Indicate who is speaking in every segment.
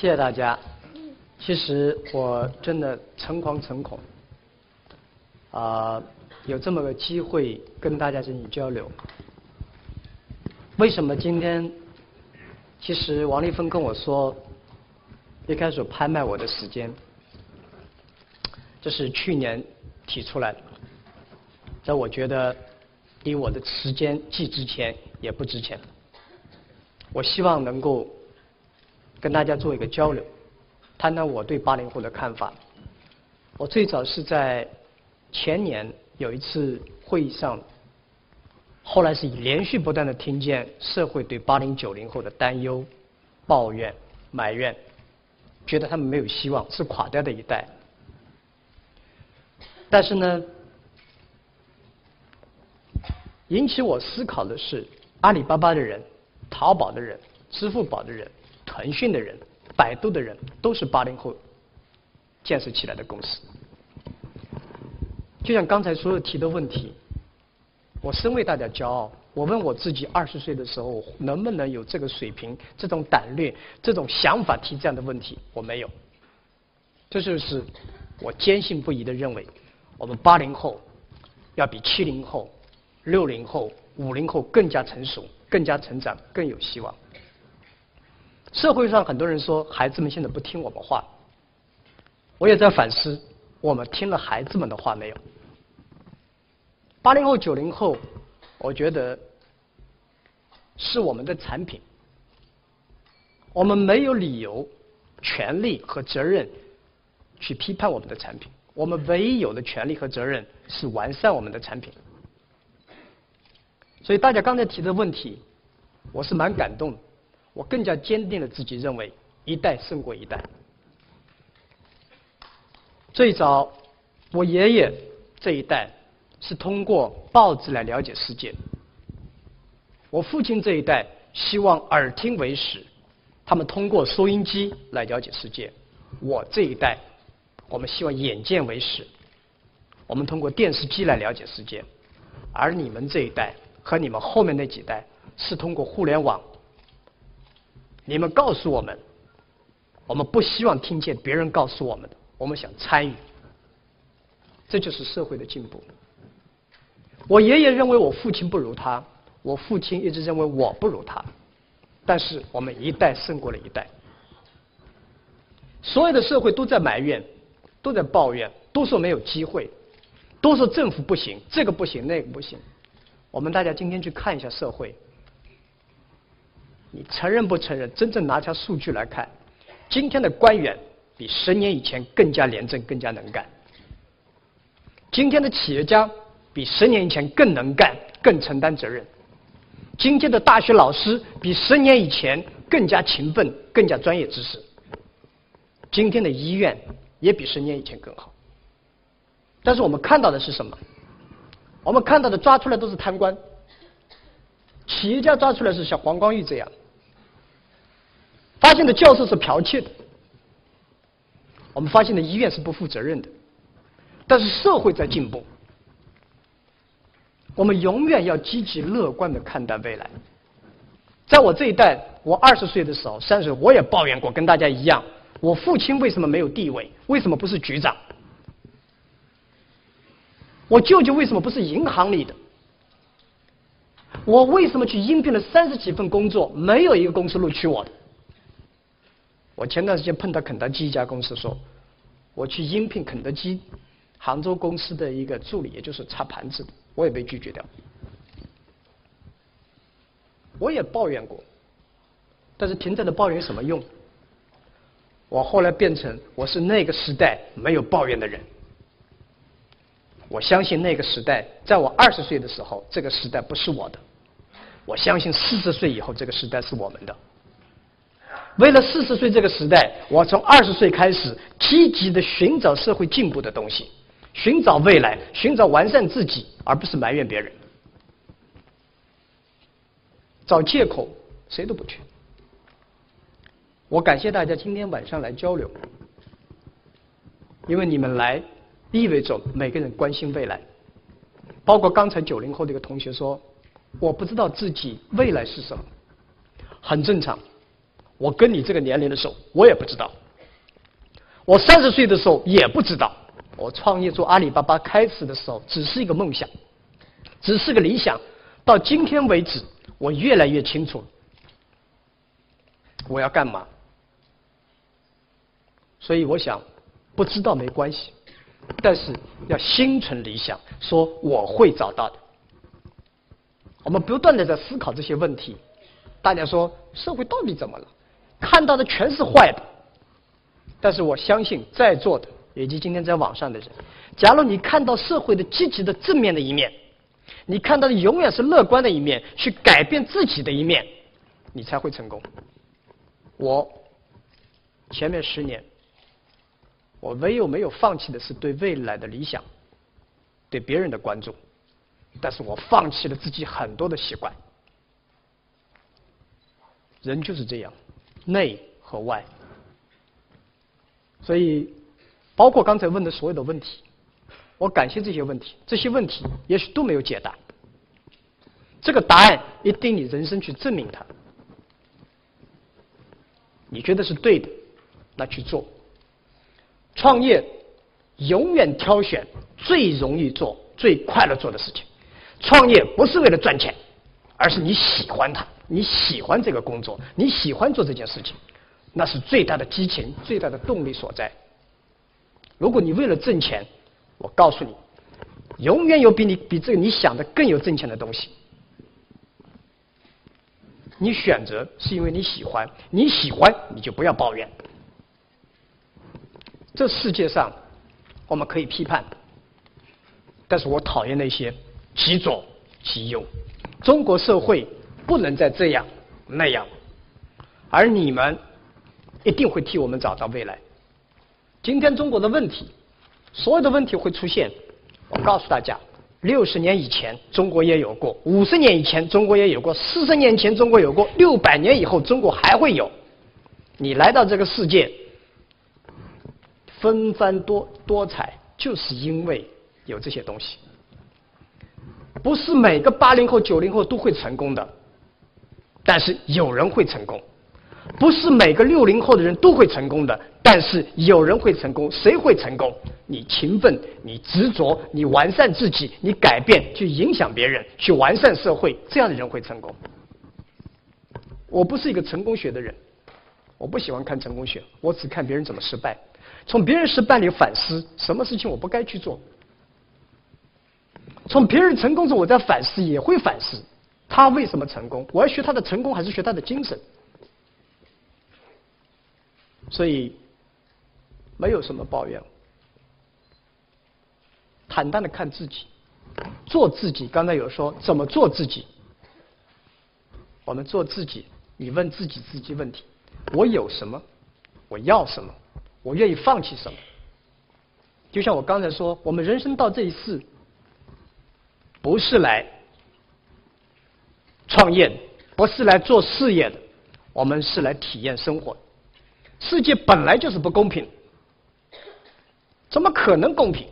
Speaker 1: 谢谢大家。其实我真的诚惶诚恐，啊，有这么个机会跟大家进行交流。为什么今天？其实王丽芬跟我说，一开始拍卖我的时间，这是去年提出来的。但我觉得，离我的时间既值钱也不值钱。我希望能够跟大家做一个交流，谈谈我对八零后的看法。我最早是在前年有一次会议上，后来是连续不断的听见社会对八零九零后的担忧、抱怨、埋怨，觉得他们没有希望，是垮掉的一代。但是呢，引起我思考的是阿里巴巴的人。淘宝的人、支付宝的人、腾讯的人、百度的人，都是八零后建设起来的公司。就像刚才所有提的问题，我深为大家骄傲。我问我自己，二十岁的时候能不能有这个水平、这种胆略、这种想法提这样的问题？我没有。这就是我坚信不疑的认为，我们八零后要比七零后、六零后、五零后更加成熟。更加成长，更有希望。社会上很多人说孩子们现在不听我们话，我也在反思，我们听了孩子们的话没有？八零后、九零后，我觉得是我们的产品，我们没有理由、权利和责任去批判我们的产品，我们唯一有的权利和责任是完善我们的产品。所以大家刚才提的问题，我是蛮感动的，我更加坚定了自己认为一代胜过一代。最早，我爷爷这一代是通过报纸来了解世界，我父亲这一代希望耳听为实，他们通过收音机来了解世界。我这一代，我们希望眼见为实，我们通过电视机来了解世界，而你们这一代。和你们后面那几代是通过互联网，你们告诉我们，我们不希望听见别人告诉我们的，我们想参与，这就是社会的进步。我爷爷认为我父亲不如他，我父亲一直认为我不如他，但是我们一代胜过了一代。所有的社会都在埋怨，都在抱怨，都说没有机会，都说政府不行，这个不行，那个不行。我们大家今天去看一下社会，你承认不承认？真正拿下数据来看，今天的官员比十年以前更加廉政、更加能干；今天的企业家比十年以前更能干、更承担责任；今天的大学老师比十年以前更加勤奋、更加专业知识；今天的医院也比十年以前更好。但是我们看到的是什么？我们看到的抓出来都是贪官，企业家抓出来是像黄光裕这样，发现的教授是剽窃的，我们发现的医院是不负责任的，但是社会在进步，我们永远要积极乐观的看待未来。在我这一代，我二十岁的时候，三十岁我也抱怨过，跟大家一样，我父亲为什么没有地位？为什么不是局长？我舅舅为什么不是银行里的？我为什么去应聘了三十几份工作，没有一个公司录取我的？我前段时间碰到肯德基一家公司说，我去应聘肯德基杭州公司的一个助理，也就是擦盘子，我也被拒绝掉。我也抱怨过，但是停在那抱怨有什么用？我后来变成我是那个时代没有抱怨的人。我相信那个时代，在我二十岁的时候，这个时代不是我的。我相信四十岁以后，这个时代是我们的。为了四十岁这个时代，我从二十岁开始积极的寻找社会进步的东西，寻找未来，寻找完善自己，而不是埋怨别人。找借口，谁都不缺。我感谢大家今天晚上来交流，因为你们来。意味着每个人关心未来，包括刚才九零后的一个同学说：“我不知道自己未来是什么。”很正常，我跟你这个年龄的时候，我也不知道。我三十岁的时候也不知道。我创业做阿里巴巴开始的时候，只是一个梦想，只是个理想。到今天为止，我越来越清楚我要干嘛。所以我想，不知道没关系，但是要心存理想，说我会找到的。我们不断的在思考这些问题。大家说社会到底怎么了？看到的全是坏的。但是我相信在座的以及今天在网上的人，假如你看到社会的积极的正面的一面，你看到的永远是乐观的一面，去改变自己的一面，你才会成功。我前面十年，我唯有没有放弃的是对未来的理想，对别人的关注，但是我放弃了自己很多的习惯。人就是这样，内和外。所以，包括刚才问的所有的问题，我感谢这些问题。这些问题也许都没有解答，这个答案一定你人生去证明它。你觉得是对的，那去做。创业永远挑选最容易做、最快乐做的事情。创业不是为了赚钱，而是你喜欢它，你喜欢这个工作，你喜欢做这件事情。那是最大的激情，最大的动力所在。如果你为了挣钱，我告诉你，永远有比你比这个你想的更有挣钱的东西。你选择是因为你喜欢，你喜欢你就不要抱怨。这世界上我们可以批判，但是我讨厌那些极左极右。中国社会不能再这样那样，而你们。一定会替我们找到未来。今天中国的问题，所有的问题会出现。我告诉大家，六十年以前中国也有过，五十年以前中国也有过，四十年前中国有过，六百年以后中国还会有。你来到这个世界，纷繁多多彩，就是因为有这些东西。不是每个八零后、九零后都会成功的，但是有人会成功。不是每个六零后的人都会成功的，但是有人会成功。谁会成功？你勤奋，你执着，你完善自己，你改变，去影响别人，去完善社会，这样的人会成功。我不是一个成功学的人，我不喜欢看成功学，我只看别人怎么失败，从别人失败里反思什么事情我不该去做。从别人成功中，我在反思，也会反思他为什么成功。我要学他的成功，还是学他的精神？所以，没有什么抱怨，坦荡的看自己，做自己。刚才有说怎么做自己，我们做自己。你问自己自己问题：我有什么？我要什么？我愿意放弃什么？就像我刚才说，我们人生到这一世，不是来创业，不是来做事业的，我们是来体验生活。世界本来就是不公平，怎么可能公平？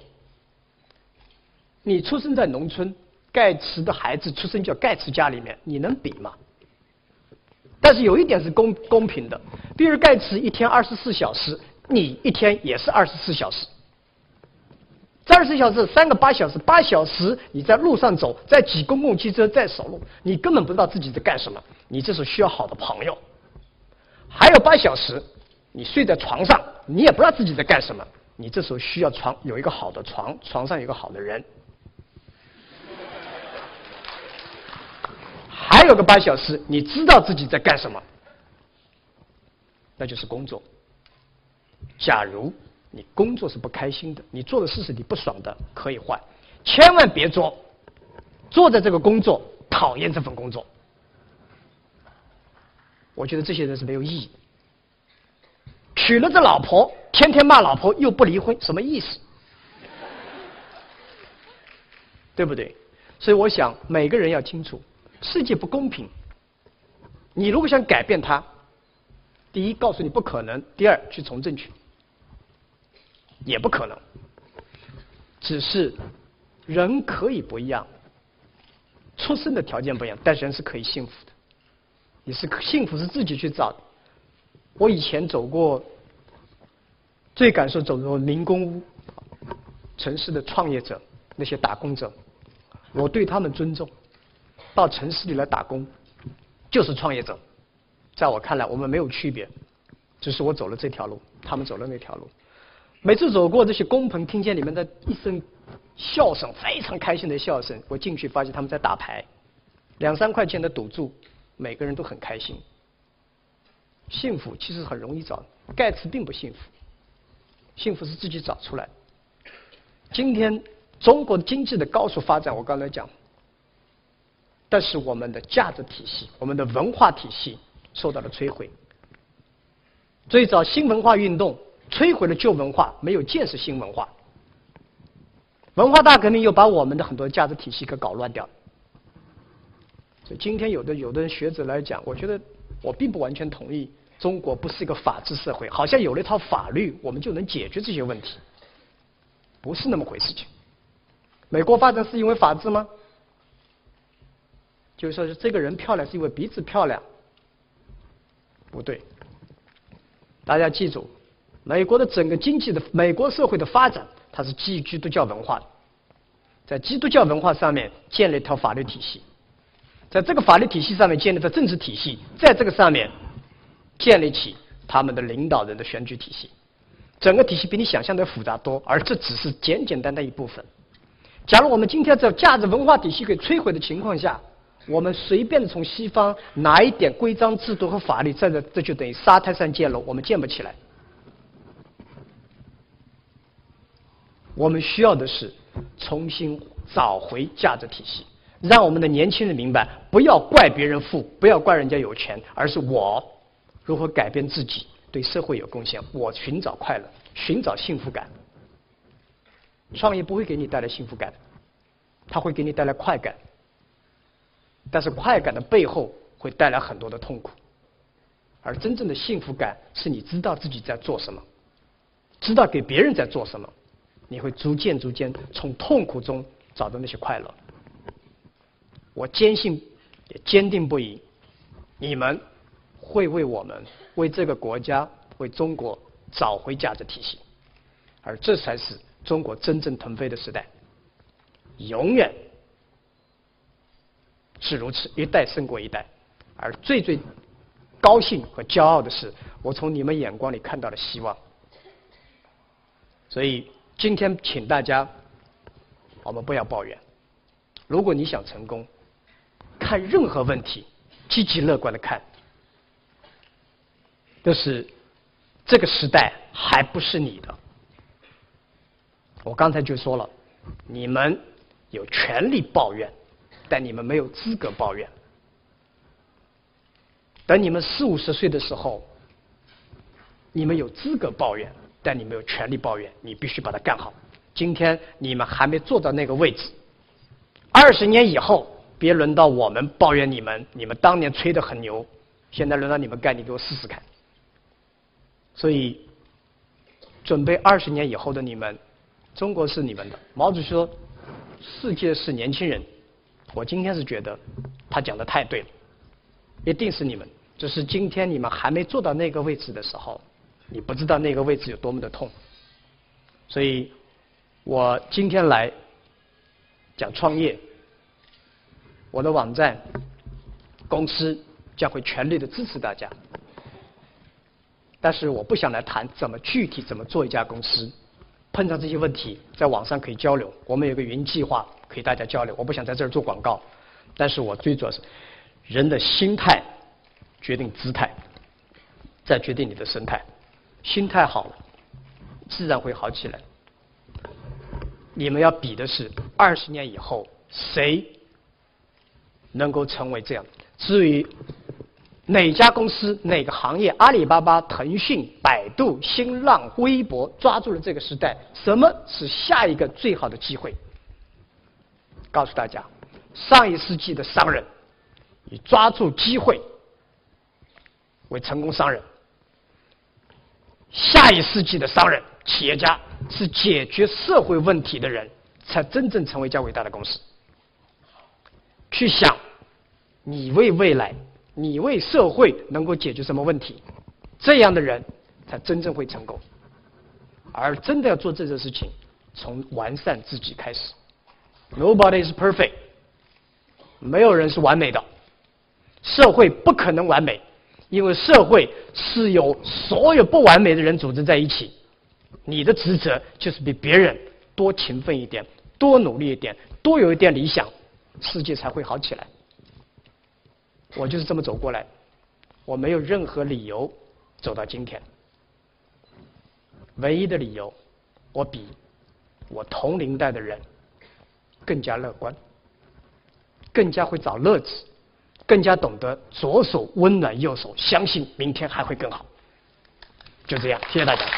Speaker 1: 你出生在农村，盖茨的孩子出生叫盖茨家里面，你能比吗？但是有一点是公公平的，比尔盖茨一天二十四小时，你一天也是二十四小时。这二十四小时三个八小时，八小时你在路上走，在挤公共汽车，在走路，你根本不知道自己在干什么。你这时候需要好的朋友，还有八小时。你睡在床上，你也不知道自己在干什么。你这时候需要床，有一个好的床，床上有一个好的人。还有个八小时，你知道自己在干什么，那就是工作。假如你工作是不开心的，你做的事是你不爽的，可以换，千万别做。做在这个工作，讨厌这份工作。我觉得这些人是没有意义。娶了这老婆，天天骂老婆又不离婚，什么意思？对不对？所以我想每个人要清楚，世界不公平。你如果想改变它，第一告诉你不可能，第二去从政去，也不可能。只是人可以不一样，出生的条件不一样，但是人是可以幸福的。你是幸福是自己去找的。我以前走过，最感受走过民工屋，城市的创业者，那些打工者，我对他们尊重。到城市里来打工，就是创业者。在我看来，我们没有区别，只是我走了这条路，他们走了那条路。每次走过这些工棚，听见里面的一声笑声，非常开心的笑声。我进去发现他们在打牌，两三块钱的赌注，每个人都很开心。幸福其实很容易找，盖茨并不幸福，幸福是自己找出来。今天中国经济的高速发展，我刚才讲。但是我们的价值体系、我们的文化体系受到了摧毁。最早新文化运动摧毁了旧文化，没有建设新文化。文化大革命又把我们的很多价值体系给搞乱掉。所以今天有的有的人学者来讲，我觉得我并不完全同意，中国不是一个法治社会，好像有了一套法律，我们就能解决这些问题，不是那么回事。情美国发展是因为法治吗？就是说这个人漂亮是因为鼻子漂亮，不对。大家记住，美国的整个经济的美国社会的发展，它是基于基督教文化的，在基督教文化上面建立一套法律体系，在这个法律体系上面建立的政治体系，在这个上面建立起他们的领导人的选举体系，整个体系比你想象的复杂多，而这只是简简单单一部分。假如我们今天在价值文化体系给摧毁的情况下，我们随便从西方拿一点规章制度和法律，这这就等于沙滩上建楼，我们建不起来。我们需要的是重新找回价值体系，让我们的年轻人明白，不要怪别人富，不要怪人家有钱，而是我如何改变自己，对社会有贡献，我寻找快乐，寻找幸福感。创业不会给你带来幸福感，它会给你带来快感。但是快感的背后会带来很多的痛苦，而真正的幸福感是你知道自己在做什么，知道给别人在做什么，你会逐渐逐渐从痛苦中找到那些快乐。我坚信，也坚定不移，你们会为我们、为这个国家、为中国找回价值体系，而这才是中国真正腾飞的时代，永远。是如此，一代胜过一代。而最最高兴和骄傲的是，我从你们眼光里看到了希望。所以今天，请大家，我们不要抱怨。如果你想成功，看任何问题，积极乐观的看。就是这个时代还不是你的。我刚才就说了，你们有权利抱怨。但你们没有资格抱怨。等你们四五十岁的时候，你们有资格抱怨，但你没有权利抱怨。你必须把它干好。今天你们还没坐到那个位置，二十年以后，别轮到我们抱怨你们。你们当年吹得很牛，现在轮到你们干，你给我试试看。所以，准备二十年以后的你们，中国是你们的。毛主席说：“世界是年轻人。”我今天是觉得他讲的太对了，一定是你们。只是今天你们还没坐到那个位置的时候，你不知道那个位置有多么的痛。所以，我今天来讲创业，我的网站、公司将会全力的支持大家。但是我不想来谈怎么具体怎么做一家公司。碰上这些问题，在网上可以交流。我们有个云计划。可以大家交流，我不想在这儿做广告，但是我最主要是人的心态决定姿态，再决定你的生态。心态好了，自然会好起来。你们要比的是二十年以后谁能够成为这样。至于哪家公司、哪个行业，阿里巴巴、腾讯、百度、新浪、微博抓住了这个时代，什么是下一个最好的机会？告诉大家，上一世纪的商人以抓住机会为成功商人，下一世纪的商人、企业家是解决社会问题的人，才真正成为一家伟大的公司。去想，你为未来、你为社会能够解决什么问题？这样的人才真正会成功。而真的要做这件事情，从完善自己开始。Nobody is perfect，没有人是完美的，社会不可能完美，因为社会是由所有不完美的人组织在一起。你的职责就是比别人多勤奋一点，多努力一点，多有一点理想，世界才会好起来。我就是这么走过来，我没有任何理由走到今天。唯一的理由，我比我同龄代的人更加乐观，更加会找乐子，更加懂得左手温暖右手，相信明天还会更好。就这样，谢谢大家。